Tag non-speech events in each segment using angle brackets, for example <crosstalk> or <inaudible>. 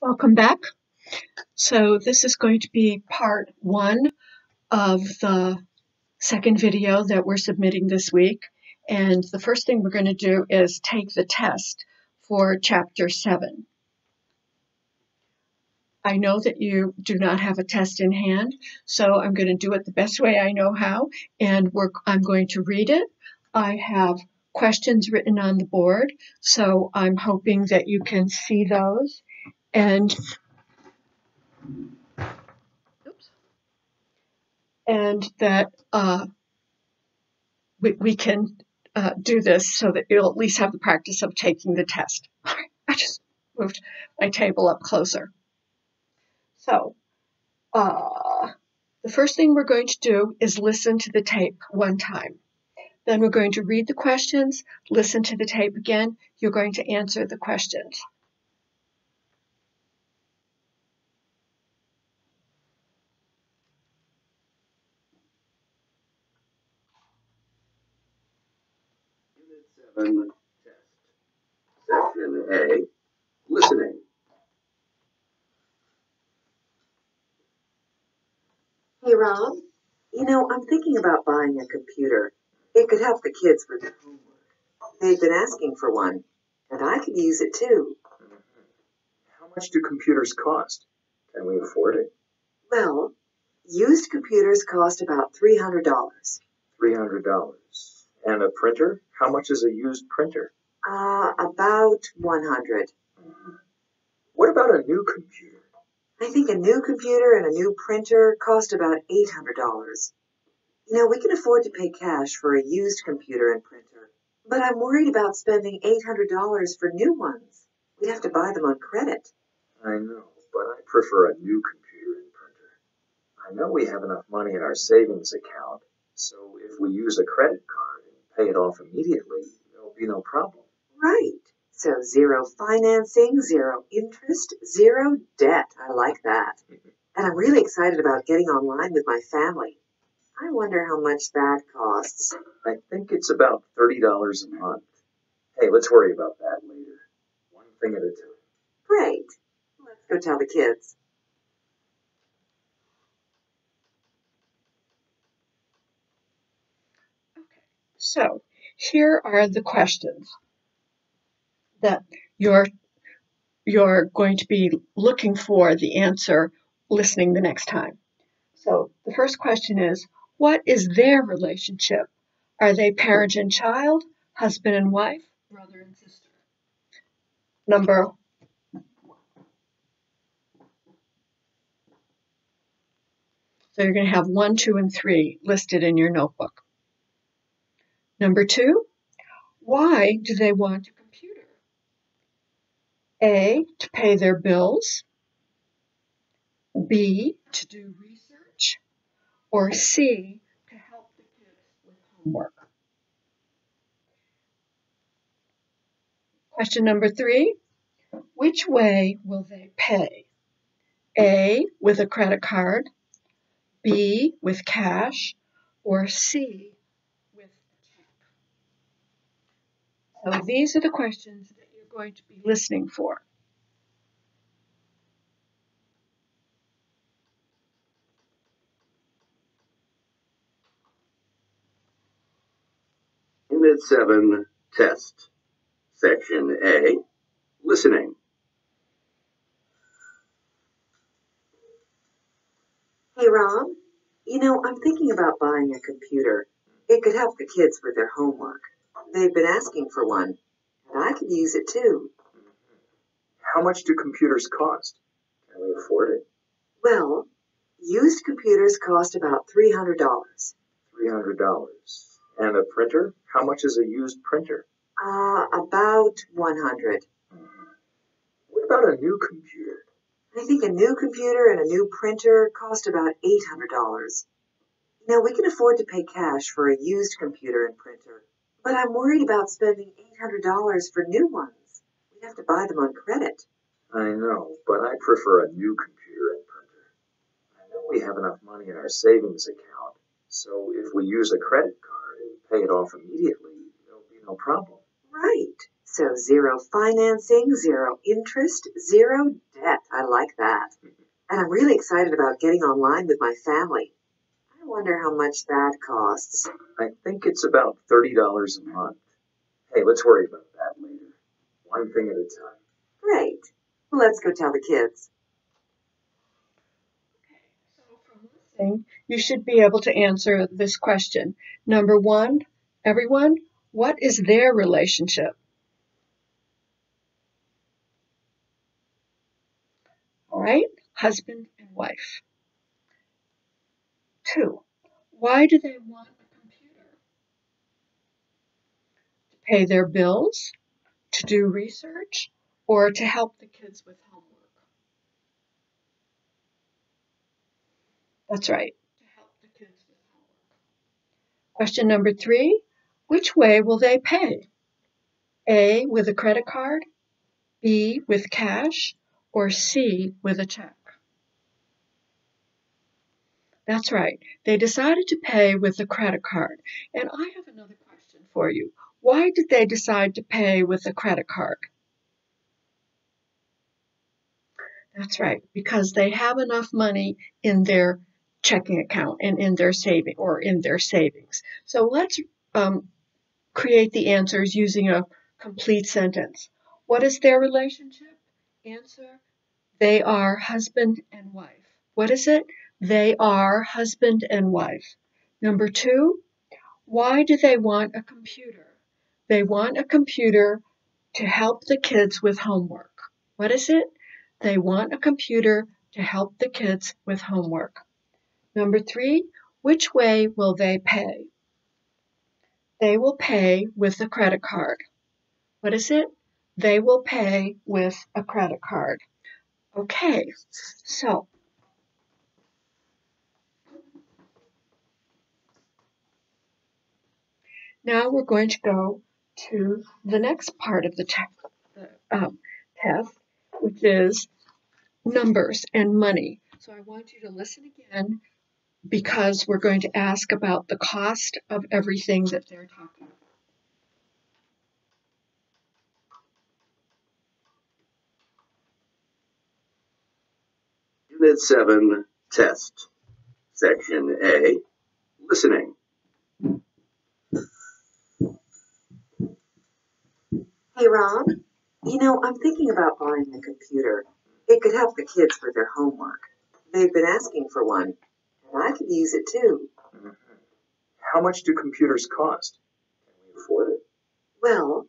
Welcome back. So this is going to be part one of the second video that we're submitting this week. And the first thing we're going to do is take the test for chapter seven. I know that you do not have a test in hand, so I'm going to do it the best way I know how, and I'm going to read it. I have questions written on the board, so I'm hoping that you can see those and oops, and that uh, we, we can uh, do this so that you'll at least have the practice of taking the test. <laughs> I just moved my table up closer. So, uh, the first thing we're going to do is listen to the tape one time. Then we're going to read the questions, listen to the tape again. You're going to answer the questions. Unit 7 test. Section A. Listening. Hey, Rob. You know, I'm thinking about buying a computer. It could help the kids with their homework. They've been asking for one, and I could use it too. How much do computers cost? Can we afford it? Well, used computers cost about $300. $300. And a printer? How much is a used printer? Uh, about 100. What about a new computer? I think a new computer and a new printer cost about $800. You know, we can afford to pay cash for a used computer and printer, but I'm worried about spending $800 for new ones. We'd have to buy them on credit. I know, but I prefer a new computer and printer. I know we have enough money in our savings account, so if we use a credit card and pay it off immediately, there'll be no problem. Right. So zero financing, zero interest, zero debt. I like that. And I'm really excited about getting online with my family. I wonder how much that costs. I think it's about $30 a month. Hey, let's worry about that later. One thing at a time. Great. Let's go tell the kids. Okay, so here are the questions that you're you're going to be looking for the answer listening the next time. So the first question is, what is their relationship? Are they parent and child, husband and wife, brother and sister? Number So you're going to have one, two, and three listed in your notebook. Number two, why do they want computer? A, to pay their bills. B, to do research. Or C, to help the kids with homework. Question number three, which way will they pay? A, with a credit card. B, with cash. Or C, with a check. So these are the questions going to be listening for. Unit 7 test. Section A. Listening. Hey, Rob. You know, I'm thinking about buying a computer. It could help the kids with their homework. They've been asking for one, and I could use it too. How much do computers cost? Can we afford it? Well, used computers cost about $300. $300. And a printer? How much is a used printer? Uh, about 100. What about a new computer? I think a new computer and a new printer cost about $800. You know, we can afford to pay cash for a used computer and printer, but I'm worried about spending $800 for new ones. We'd have to buy them on credit. I know, but I prefer a new computer and printer. I know we have enough money in our savings account, so if we use a credit card and pay it off immediately, there'll be no problem. Right. So zero financing, zero interest, zero debt. I I like that. <laughs> And I'm really excited about getting online with my family. I wonder how much that costs. I think it's about $30 a month. Hey, let's worry about that later. One thing at a time. Great. Let's go tell the kids. Okay, so from listening, you should be able to answer this question. Number one, everyone, what is their relationship? All right, husband and wife. Two, why do they want a computer? To pay their bills, to do research, or to help the kids with homework? That's right, to help the kids with homework. Question number three, which way will they pay? A, with a credit card, B, with cash, or C, with a check? That's right. They decided to pay with a credit card. And I have another question for you. Why did they decide to pay with a credit card? That's right, because they have enough money in their checking account and in their saving or in their savings. So let's um, create the answers using a complete sentence. What is their relationship? Answer, they are husband and wife. What is it? They are husband and wife. Number two, why do they want a computer? They want a computer to help the kids with homework. What is it? They want a computer to help the kids with homework. Number three, which way will they pay? They will pay with a credit card. What is it? They will pay with a credit card. Okay, so now we're going to go to the next part of the, um, test, which is numbers and money. So I want you to listen again because we're going to ask about the cost of everything that they're talking about. Unit 7, Test. Section A, Listening. Hey, Rob. You know, I'm thinking about buying a computer. It could help the kids with their homework. They've been asking for one, and I could use it too. Mhm. How much do computers cost? Can we afford it? Well,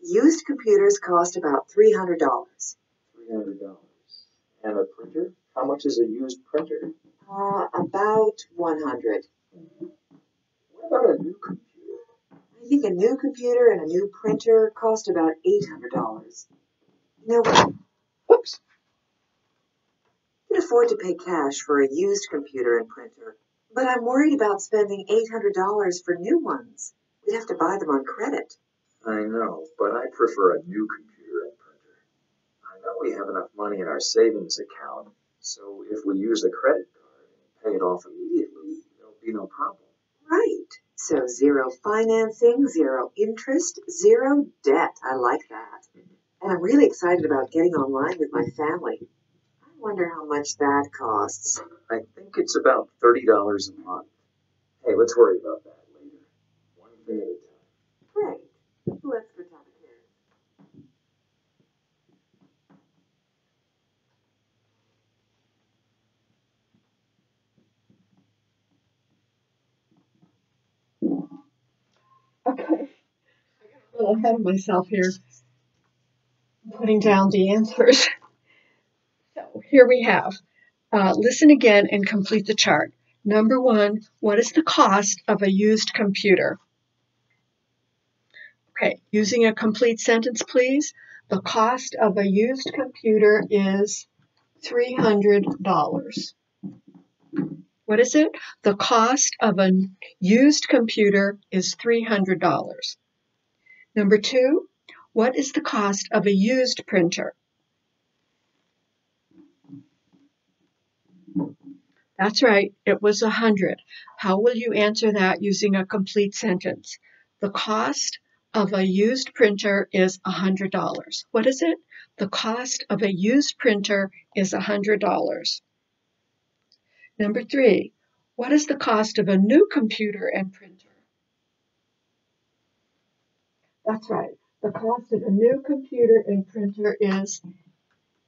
used computers cost about $300. $300. And a printer? How much is a used printer? Uh, about 100. What about a new computer? I think a new computer and a new printer cost about $800. You know, Whoops. I can afford to pay cash for a used computer and printer, but I'm worried about spending $800 for new ones. We'd have to buy them on credit. I know, but I prefer a new computer and printer. I know we have enough money in our savings account, so if we use a credit card and pay it off immediately, there'll be no problem. Right. So zero financing, zero interest, zero debt. I like that. And I'm really excited about getting online with my family. I wonder how much that costs. I think it's about $30 a month. Hey, let's worry about that later. One thing at a time. Great. Let's go tell the kids. Okay. I got a little ahead of myself here. Putting down the answers. So here we have. Uh, listen again and complete the chart. Number one, what is the cost of a used computer? Okay, using a complete sentence, please. The cost of a used computer is $300. What is it? The cost of a used computer is $300. Number two, what is the cost of a used printer? That's right, it was a hundred. How will you answer that using a complete sentence? The cost of a used printer is a hundred dollars. What is it? the cost of a used printer is $100. Number three, what is the cost of a new computer and printer? That's right. The cost of a new computer and printer is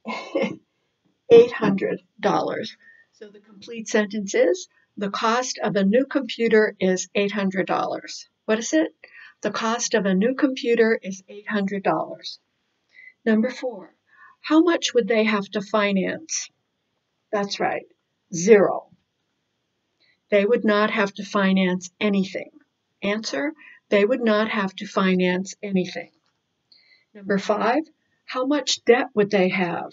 <laughs> $800. So the complete sentence is the cost of a new computer is $800. What is it? The cost of a new computer is $800. Number four, how much would they have to finance? That's right, zero. They would not have to finance anything. Answer, they would not have to finance anything. Number five, how much debt would they have?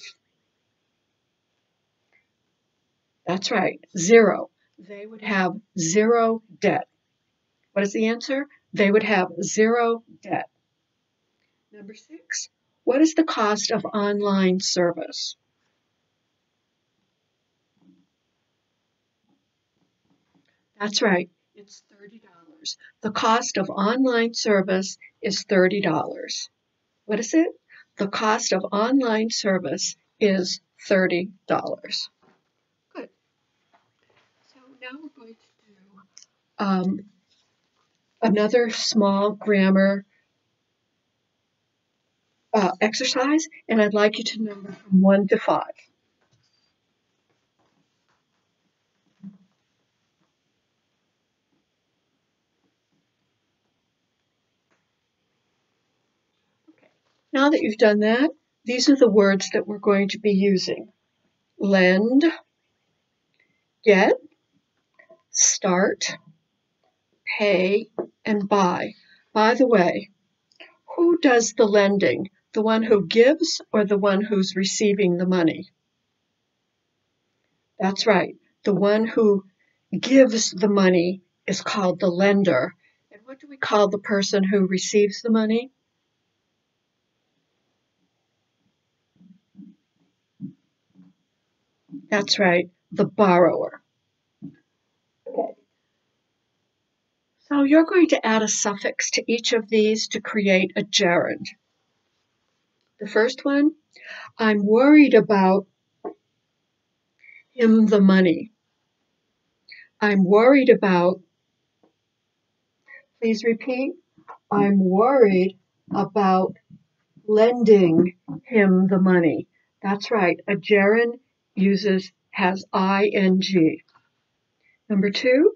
That's right, zero. They would have zero debt. What is the answer? They would have zero debt. Number six, what is the cost of online service? That's right, it's $30. The cost of online service is $30. What is it? The cost of online service is $30. Good. So now we're going to do um, another small grammar uh, exercise, and I'd like you to number from 1 to 5. Now that you've done that, these are the words that we're going to be using. Lend, get, start, pay, and buy. By the way, who does the lending? The one who gives or the one who's receiving the money? That's right. The one who gives the money is called the lender. And what do we call the person who receives the money? That's right, the borrower. Okay. So you're going to add a suffix to each of these to create a gerund. The first one, I'm worried about him the money. I'm worried about, please repeat, I'm worried about lending him the money. That's right, a gerund uses, has ing. Number two,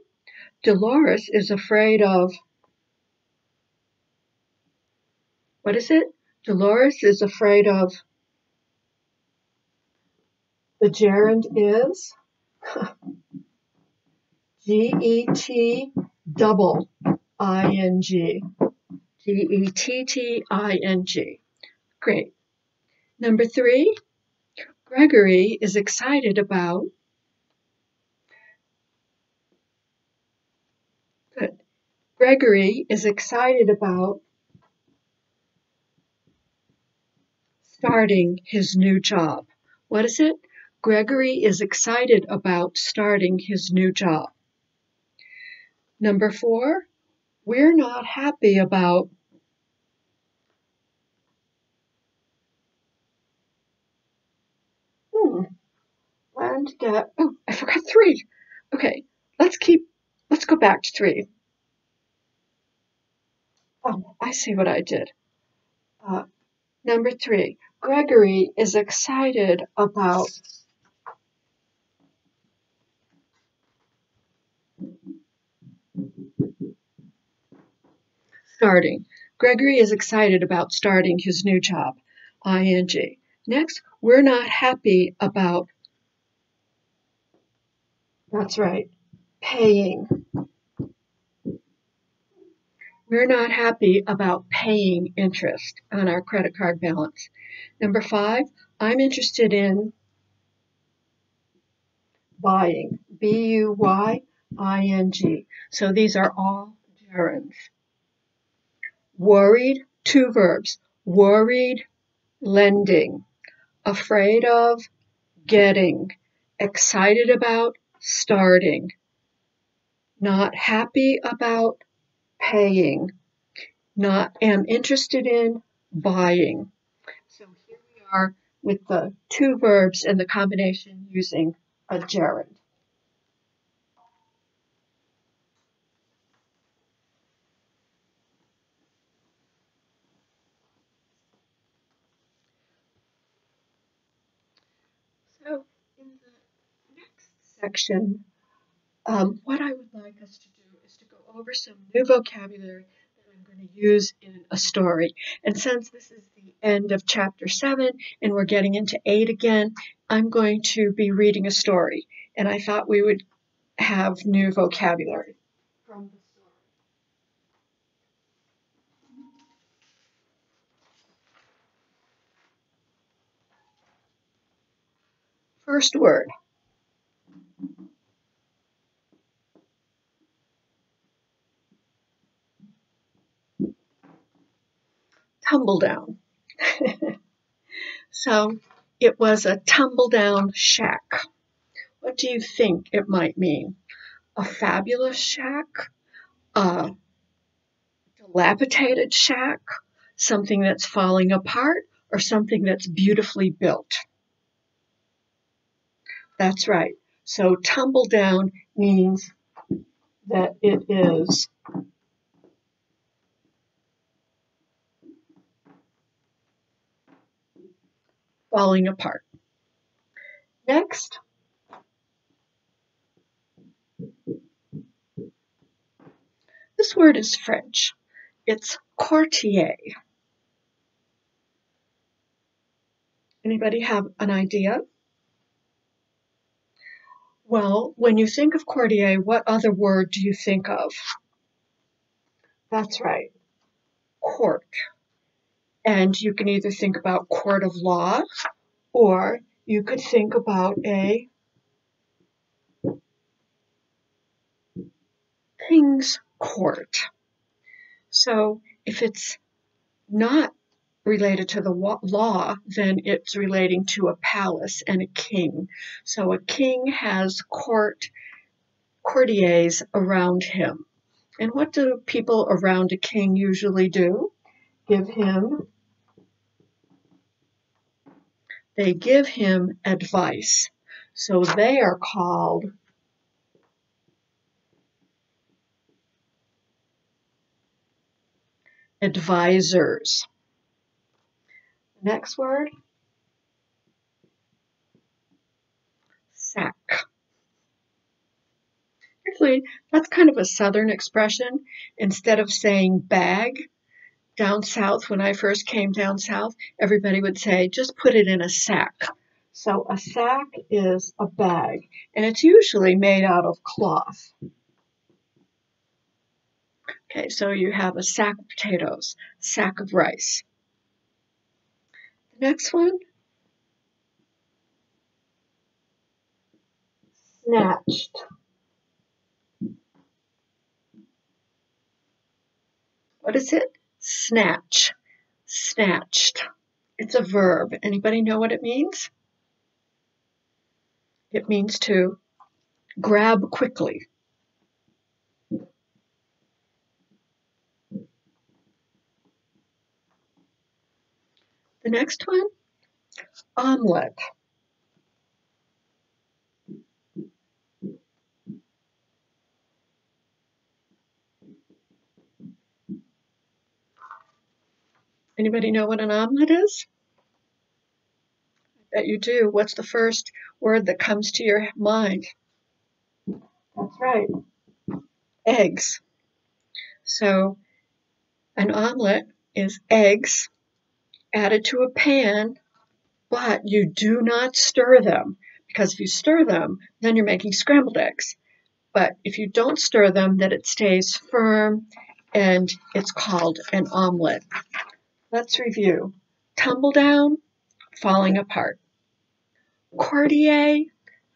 Dolores is afraid of, what is it? Dolores is afraid of, the gerund is <laughs> G-E-T double I-N-G. G-E-T-T-I-N-G. Great. Number three, Gregory is excited about. Gregory is excited about starting his new job. What is it? Gregory is excited about starting his new job. Number four, we're not happy about hmm, and get, oh, I forgot three. Okay, let's keep, let's go back to three. Oh, I see what I did. Uh, number three, Gregory is excited about starting. Gregory is excited about starting his new job. ing. Next, we're not happy about, that's right, paying. We're not happy about paying interest on our credit card balance. Number five, I'm interested in buying. B-U-Y-I-N-G. So these are all gerunds. Worried, two verbs. Worried, lending. Afraid of, getting. Excited about, starting. Not happy about, paying. Not am interested in, buying. So here we are with the two verbs and the combination using a gerund. Section, um, what I would like us to do is to go over some new vocabulary that I'm going to use in a story. And since this is the end of chapter 7 and we're getting into 8 again, I'm going to be reading a story. And I thought we would have new vocabulary from the story. First word. Tumble down. <laughs> so it was a tumble down shack. What do you think it might mean? A fabulous shack? A dilapidated shack? Something that's falling apart? Or something that's beautifully built? That's right. So tumble down means that it is falling apart. Next, this word is French. It's courtier. Anybody have an idea? Well, when you think of courtier, what other word do you think of? That's right, court. And you can either think about court of law or you could think about a king's court. So if it's not related to the law, then it's relating to a palace and a king. So a king has court courtiers around him. And what do people around a king usually do? Give him they give him advice. So they are called advisors. Next word, sack. Actually, that's kind of a southern expression. Instead of saying bag, down south, when I first came down south, everybody would say, just put it in a sack. So a sack is a bag, and it's usually made out of cloth. Okay, so you have a sack of potatoes, sack of rice. The next one, snatched. What is it? Snatch. Snatched. It's a verb. Anybody know what it means? It means to grab quickly. The next one, omelet. Anybody know what an omelet is? I bet you do. What's the first word that comes to your mind? That's right. Eggs. So an omelet is eggs added to a pan, but you do not stir them because if you stir them, then you're making scrambled eggs. But if you don't stir them, then it stays firm and it's called an omelet. Let's review. Tumble down, falling apart. Courtier,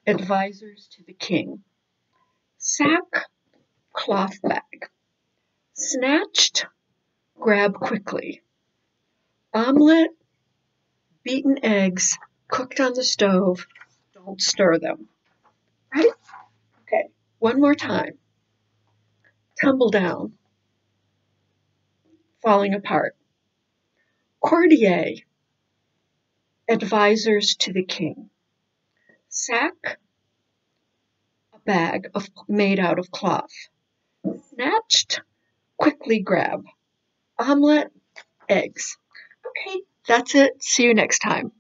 advisors to the king. Sack, cloth bag. Snatched, grab quickly. Omelette, beaten eggs, cooked on the stove, don't stir them. Right? Okay, one more time. Tumble down, falling apart. Courtier, advisors to the king. Sack, a bag of, made out of cloth. Snatched, quickly grab. Omelette, eggs. Okay, that's it. See you next time.